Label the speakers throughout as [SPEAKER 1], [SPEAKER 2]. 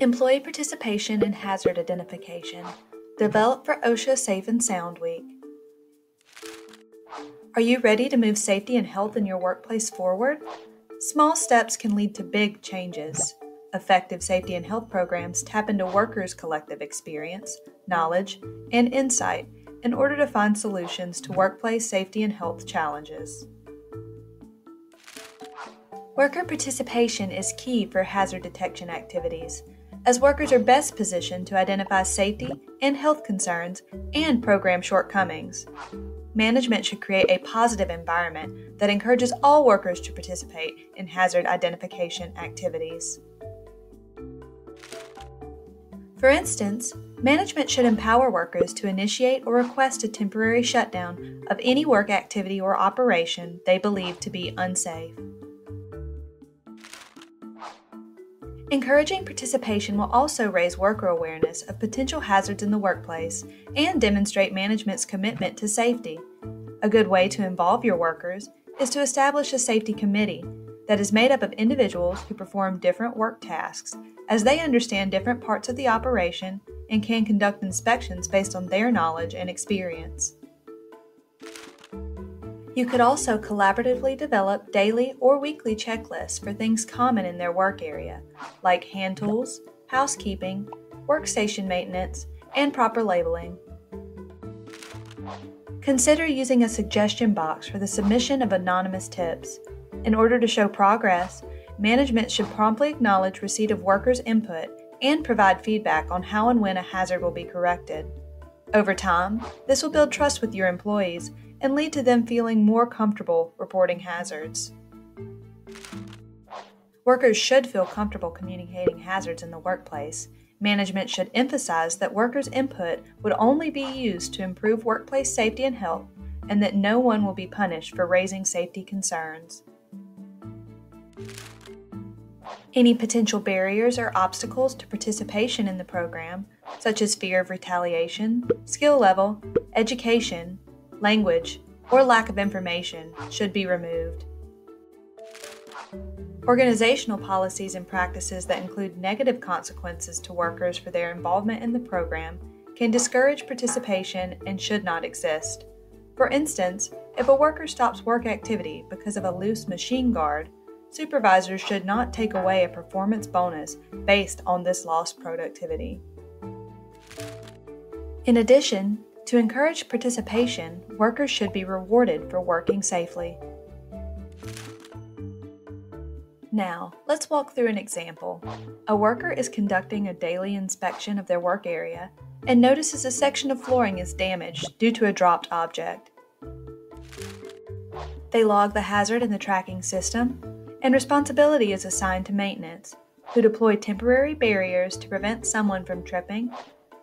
[SPEAKER 1] Employee Participation in Hazard Identification, developed for OSHA Safe and Sound Week. Are you ready to move safety and health in your workplace forward? Small steps can lead to big changes. Effective safety and health programs tap into workers' collective experience, knowledge, and insight in order to find solutions to workplace safety and health challenges. Worker participation is key for hazard detection activities, as workers are best positioned to identify safety and health concerns and program shortcomings. Management should create a positive environment that encourages all workers to participate in hazard identification activities. For instance, management should empower workers to initiate or request a temporary shutdown of any work activity or operation they believe to be unsafe. Encouraging participation will also raise worker awareness of potential hazards in the workplace and demonstrate management's commitment to safety. A good way to involve your workers is to establish a safety committee that is made up of individuals who perform different work tasks, as they understand different parts of the operation and can conduct inspections based on their knowledge and experience. You could also collaboratively develop daily or weekly checklists for things common in their work area, like hand tools, housekeeping, workstation maintenance, and proper labeling. Consider using a suggestion box for the submission of anonymous tips. In order to show progress, management should promptly acknowledge receipt of workers' input and provide feedback on how and when a hazard will be corrected. Over time, this will build trust with your employees and lead to them feeling more comfortable reporting hazards. Workers should feel comfortable communicating hazards in the workplace. Management should emphasize that workers' input would only be used to improve workplace safety and health, and that no one will be punished for raising safety concerns. Any potential barriers or obstacles to participation in the program, such as fear of retaliation, skill level, education, language, or lack of information should be removed. Organizational policies and practices that include negative consequences to workers for their involvement in the program can discourage participation and should not exist. For instance, if a worker stops work activity because of a loose machine guard, supervisors should not take away a performance bonus based on this lost productivity. In addition, to encourage participation, workers should be rewarded for working safely. Now, let's walk through an example. A worker is conducting a daily inspection of their work area and notices a section of flooring is damaged due to a dropped object. They log the hazard in the tracking system, and responsibility is assigned to maintenance, who deploy temporary barriers to prevent someone from tripping,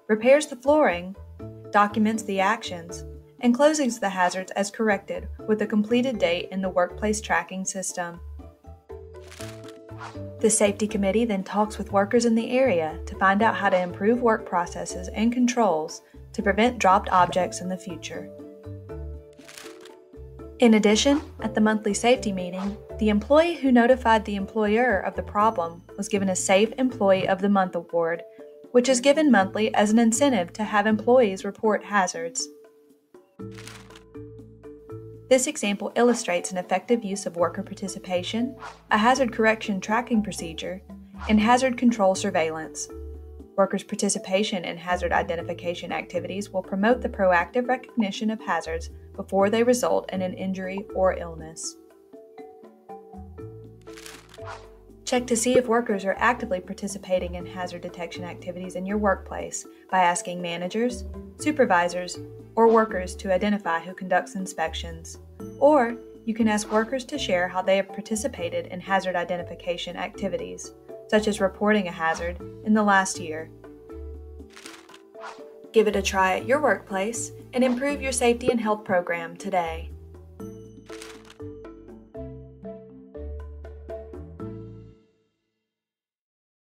[SPEAKER 1] repairs the flooring, documents the actions, and closes the hazards as corrected with a completed date in the workplace tracking system. The safety committee then talks with workers in the area to find out how to improve work processes and controls to prevent dropped objects in the future. In addition, at the monthly safety meeting, the employee who notified the employer of the problem was given a Safe Employee of the Month award which is given monthly as an incentive to have employees report hazards. This example illustrates an effective use of worker participation, a hazard correction tracking procedure, and hazard control surveillance. Workers' participation in hazard identification activities will promote the proactive recognition of hazards before they result in an injury or illness. Check to see if workers are actively participating in hazard detection activities in your workplace by asking managers, supervisors, or workers to identify who conducts inspections. Or you can ask workers to share how they have participated in hazard identification activities, such as reporting a hazard, in the last year. Give it a try at your workplace and improve your safety and health program today.